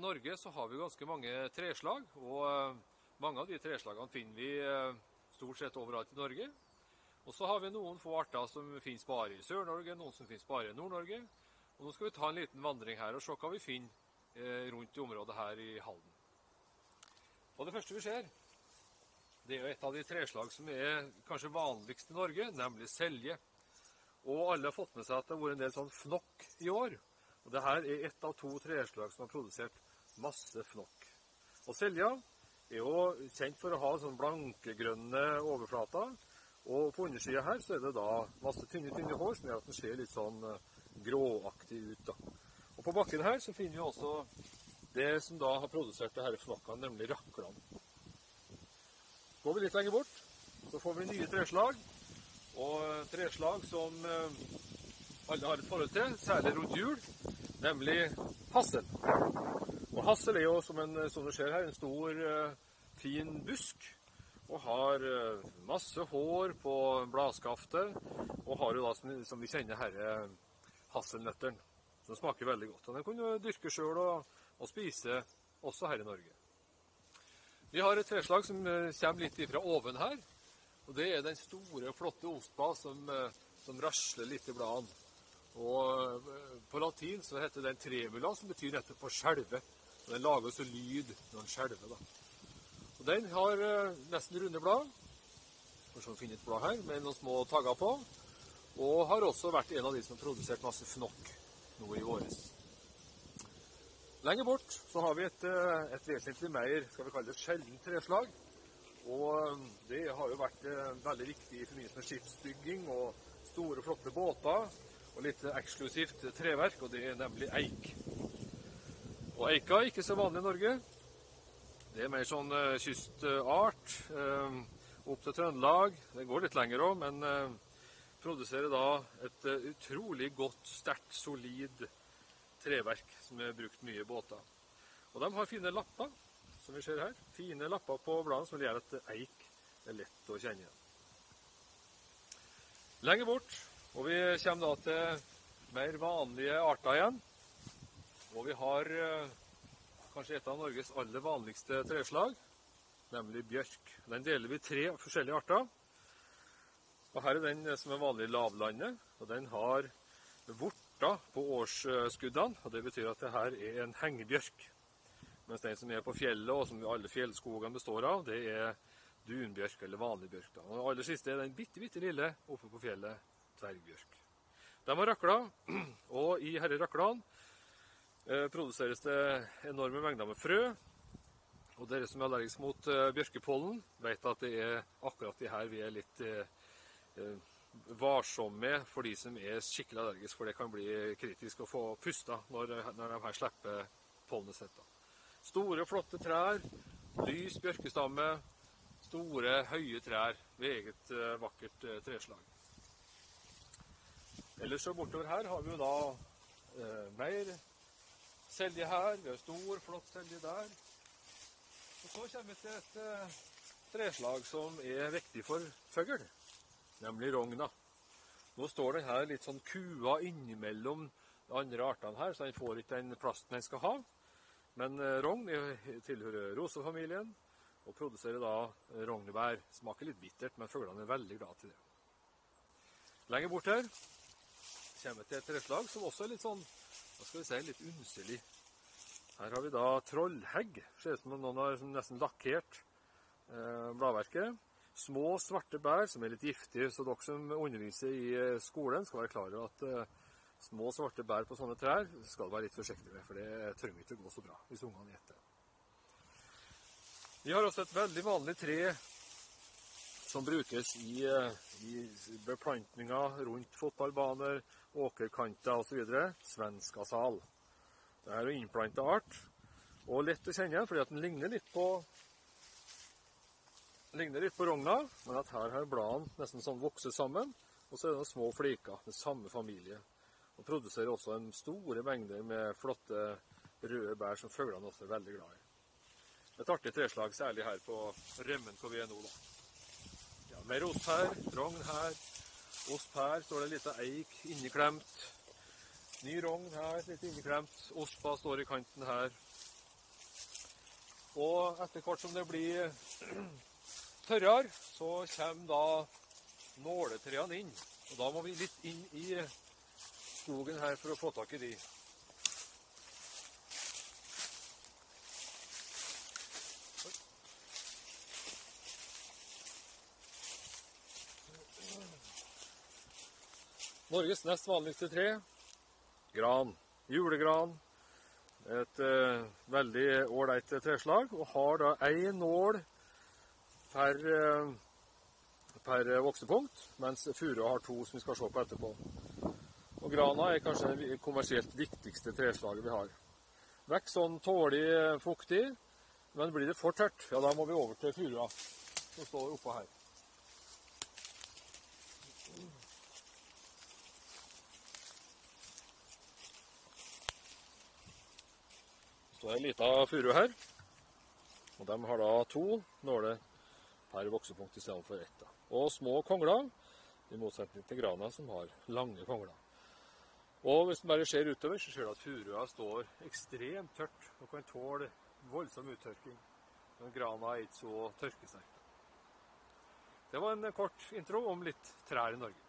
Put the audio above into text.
Norge så har vi ganske mange treslag, og eh, mange av de treslagene finner vi eh, stort sett overalt i Norge. Og så har vi noen få arter som finnes bare i Sør-Norge, noen som finnes bare i Nord-Norge. Og nå skal vi ta en liten vandring her og se hva vi finner eh, rundt i området her i Halden. Og det første vi ser, det er jo et av de treslag som er kanskje vanligst i Norge, nemlig selje. Og alle har fått med seg at det har vært en del sånn fnokk i år. Og det her er ett av to treslag som har produsert masse fnokk. Og selja er jo kjent for å ha sånn blankegrønne overflater. Og på undersida her så er det da masse tynne, tynne hår som gjør at den ser litt sånn eh, gråaktig ut. da. Og på bakken her så finner vi også det som da har produsert det disse fnokkene, nemlig raklene. Går vi litt lenger bort, så får vi nye treslag. Og eh, treslag som eh, alle har et forhold til, særlig rundt jul, nemlig hassel. Hassel er jo, som, en, som du ser her, en stor, fin busk og har eh, masse hår på bladskaftet. Og har jo da, som vi kjenner herre, hasselnøtteren. som smaker veldig godt. Og den kan du dyrke sjøl og, og, spise også her i Norge. Vi har et treslag som eh, kommer litt ifra oven her. Og det er den store, flotte ostba som, eh, som rasler litt i bladene. Og på latin så heter den tremula, som betyr nettopp å skjelve. Den lager så lyd når den skjelver. Og Den har uh, nesten runde blad. Kanskje vi finner et blad her med noen små tagger på. Og har også vært en av de som har produsert masse fnokk nå i våres. Lenger bort så har vi et, uh, et vesentlig mer skal vi kalle det, sjeldent treslag. Og uh, det har jo vært veldig viktig i forbindelse med skipsbygging og store, flotte båter. Og litt eksklusivt treverk, og det er nemlig eik. Og eika er ikke så vanlig i Norge. Det er mer sånn uh, kystart. Uh, opp til Trøndelag. Det går litt lenger òg, men uh, produserer da et utrolig godt, sterkt, solid treverk som er brukt mye i båter. Og de har fine lapper, som vi ser her. Fine lapper på bladene som gjør at eik er lett å kjenne igjen. Lenger bort, og vi kommer da til mer vanlige arter igjen. Og vi har kanskje et av Norges aller vanligste treslag, nemlig bjørk. Den deler vi i tre forskjellige arter. Og Her er den som er vanlig i lavlandet, og den har vorter på årsskuddene. og Det betyr at det her er en hengebjørk. Mens den som er på fjellet, og som alle fjellskogene består av, det er dunbjørk, eller vanlig bjørk. Da. Og aller siste er den bitte, bitte lille oppe på fjellet, dvergbjørk. De har rakla, og i disse raklene Eh, produseres det enorme mengder med frø. Og dere som er allergisk mot uh, bjørkepollen, vet at det er akkurat de her vi er litt varsomme varsomme for de som er skikkelig allergiske, for det kan bli kritisk å få pusta når, når de her slipper pollenet sitt. Store, flotte trær, lys bjørkestamme, store, høye trær. ved eget vakkert treslag. Ellers så bortover her har vi jo da mer selje her. Vi har stor, flott selje der. Og så kommer vi til et uh, treslag som er viktig for fugl, nemlig rogna. Nå står den her litt sånn kua innimellom de andre artene her, så den får ikke den plasten den skal ha. Men uh, rogn tilhører rosefamilien og produserer da rognebær. Smaker litt bittert, men fuglene er veldig glad til det. Lenger bort her kommer vi til et treslag som også er litt sånn hva skal vi si, litt unnselig. Her har vi da trollhegg. Ser ut som om noen har nesten lakkert eh, bladverket. Små, svarte bær som er litt giftige, så dere som underviser i eh, skolen, skal være klar over at eh, små, svarte bær på sånne trær skal være litt forsiktig med, for det trenger ikke å gå så bra hvis ungene gjetter. Vi har også et veldig vanlig tre som brukes i, eh, i beplantninger rundt fotballbaner, åkerkanter osv. Svensk asal. Det er en innplanta art, og lett å kjenne fordi at den ligner litt på ligner litt på rogna, men at her har bladene nesten sånn vokser sammen. Og så er det noen små fliker, den samme familie. Og produserer også en store mengder med flotte røde bær som fuglene også er veldig glad i. Et artig treslag, særlig her på Remmen er nå. da. Ja, mer ost her, rogn her. Ost her står det litt av eik inneklemt. Ny rogn her, litt inneklemt. Ospa står i kanten her. Og etter hvert som det blir tørrere, så kommer da nåletrærne inn. Og da må vi litt inn i skogen her for å få tak i de. Norges nest vanligste tre gran. Julegran. Et eh, veldig ålreit treslag. Og har da én nål per, eh, per voksepunkt, mens furua har to, som vi skal se på etterpå. Og grana er kanskje det kommersielt viktigste treslaget vi har. Vekk sånn tålig fuktig, men blir det for tørt, ja da må vi over til furua, som står oppå her. Så er ei lita furu her. Og de har da to nåler per voksepunkt istedenfor ett. da. Og små kongler, i motsetning til grana, som har lange kongler. Og hvis man bare ser utover, så ser du at furua står ekstremt tørt og kan tåle voldsom uttørking. Men grana er ikke så tørkesterk. Det var en kort intro om litt trær i Norge.